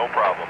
No problem.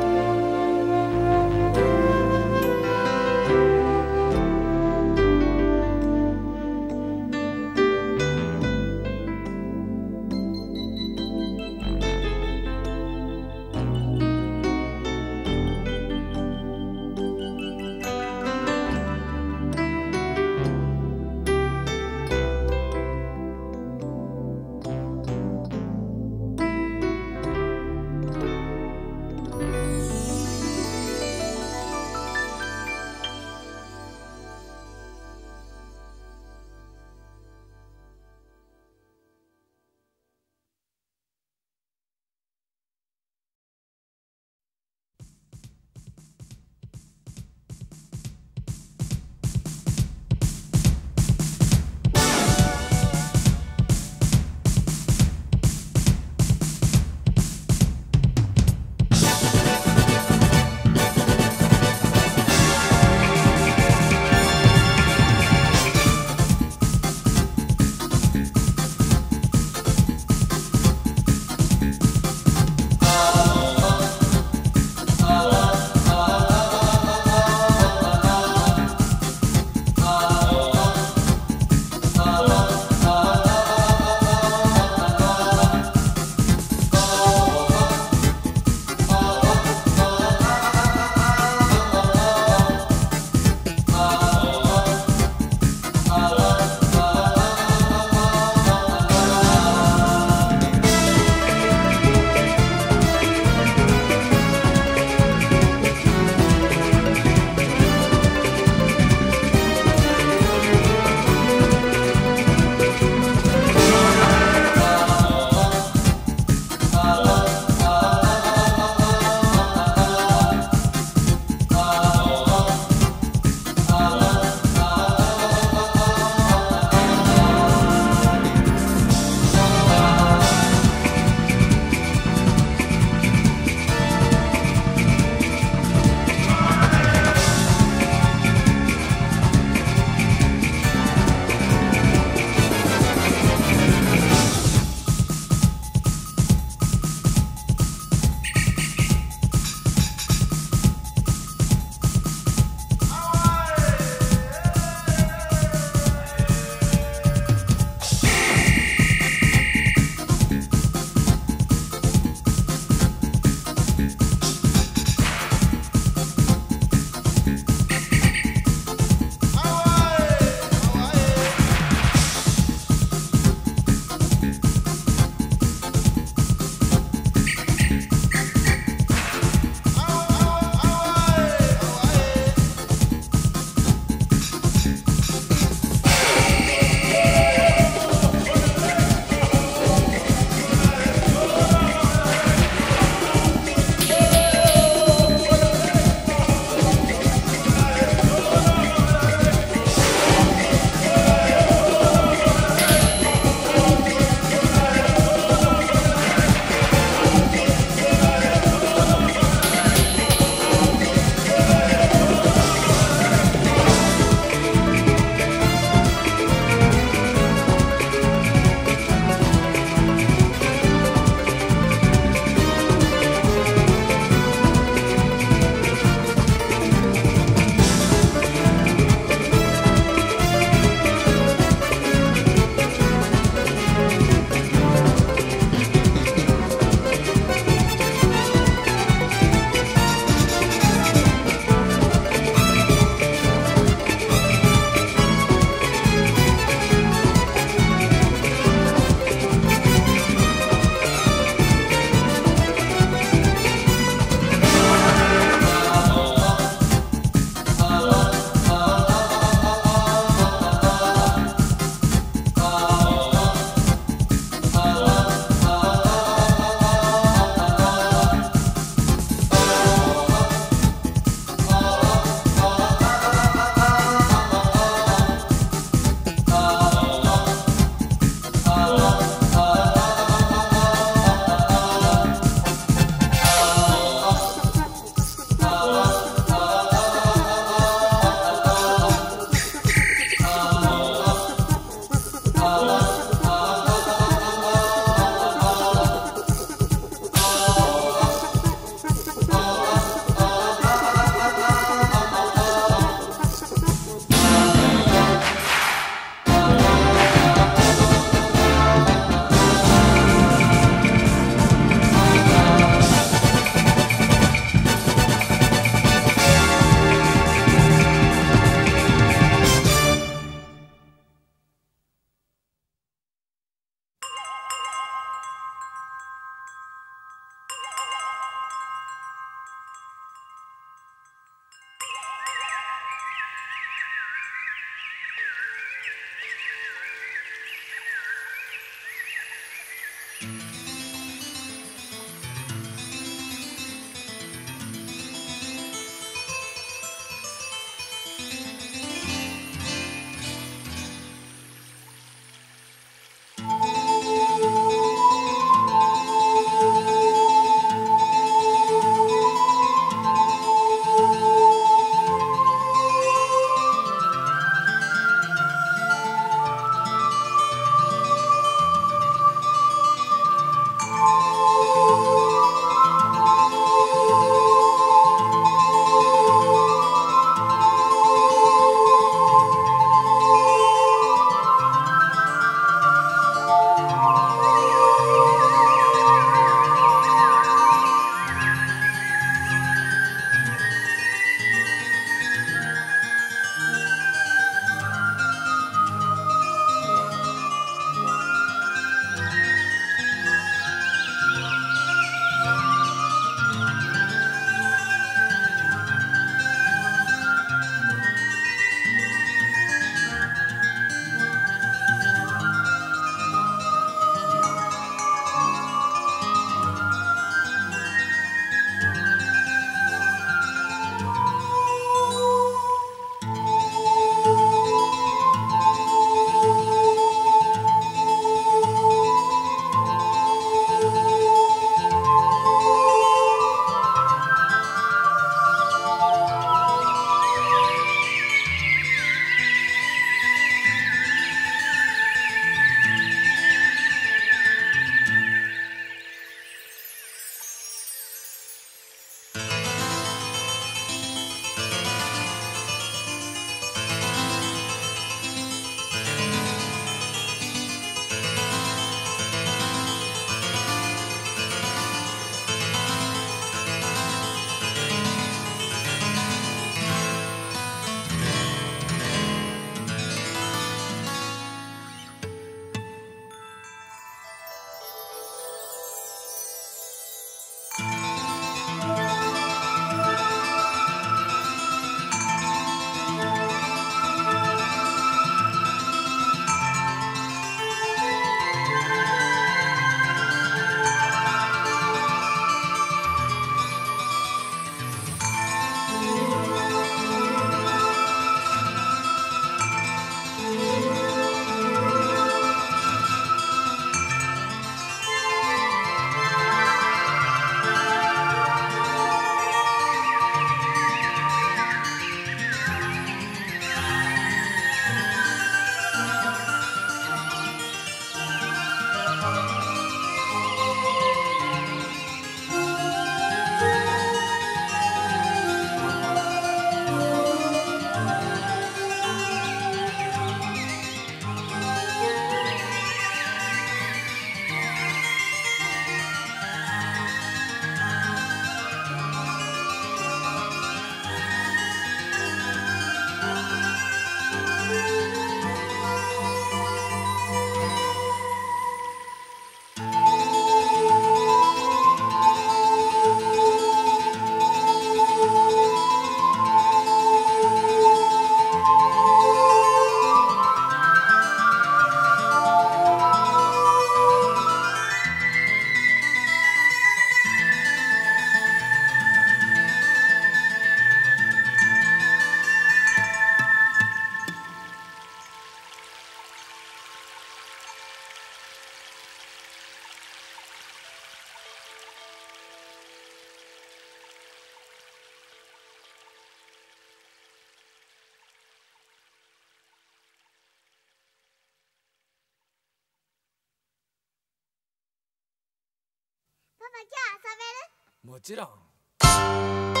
もちろん。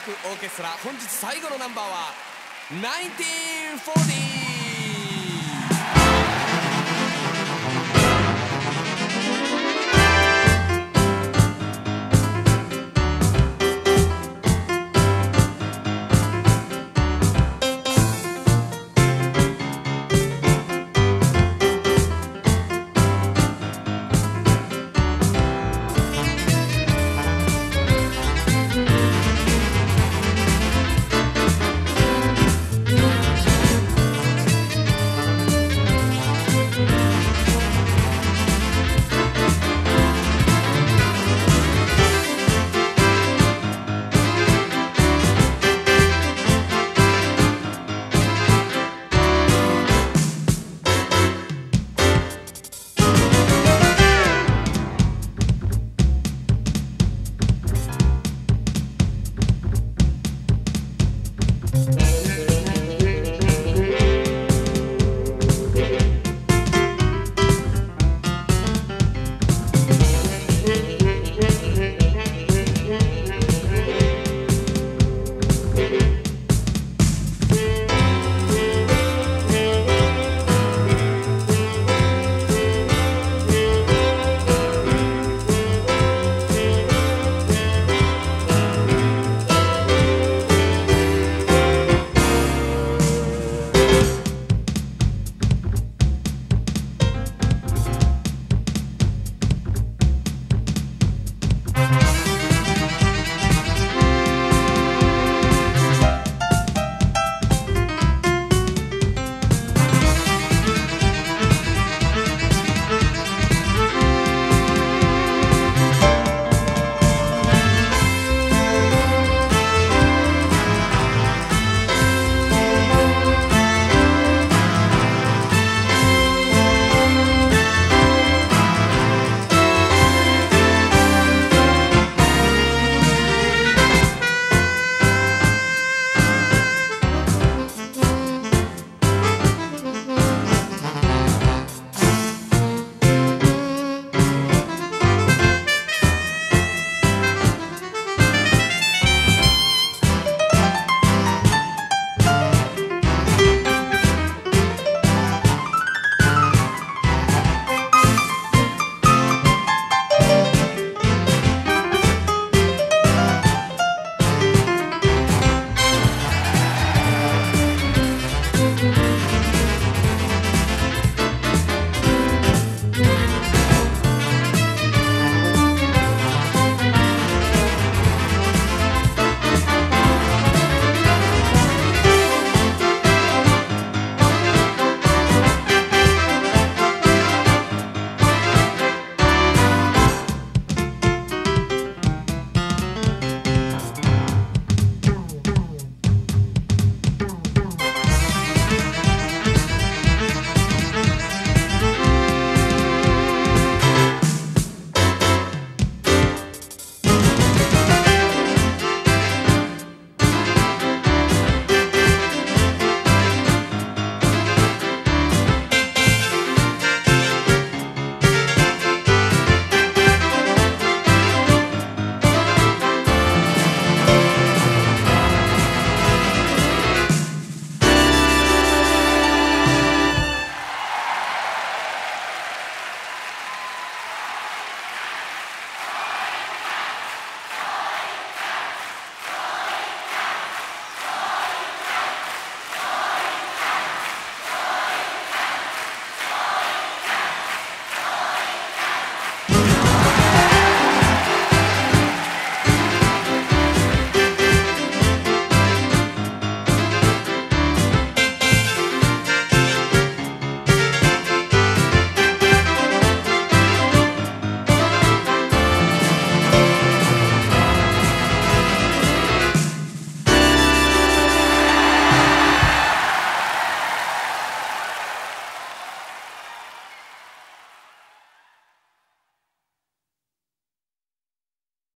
くオーケストラ。本日最後のナンバーは1940